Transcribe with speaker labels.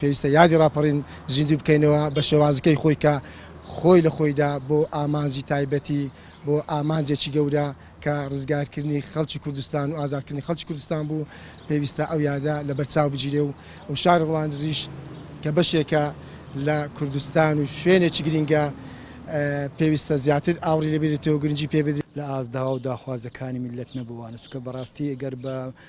Speaker 1: پێویستە یادی ڕاپەڕین زیندوو بکەینەوە بە شێوازەکەی خۆی کە خۆی لە خۆیدا بۆ ئامانجی تایبەتی، بۆ ئامانجێکی گەورە کە ڕزگارکردنی خەڵکی کوردستان و ئازادکردنی خەڵکی کوردستان بوو، پێویستە ئەو یادە لەبەرچاو بگیرێ و شاری ڕواندزیش کە بەشێکە لە کوردستان و شوێنێکی گرینگە، پێویستە زیاتر ئاوڕی
Speaker 2: لێ بێریتەوە و گرنگی پێ بدرێ. لە ئاست داوا و داخوازەکانی
Speaker 3: میللەت نەبووانە، چونکە بەڕاستی گەر بە،